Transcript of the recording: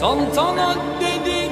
Saltanat dedi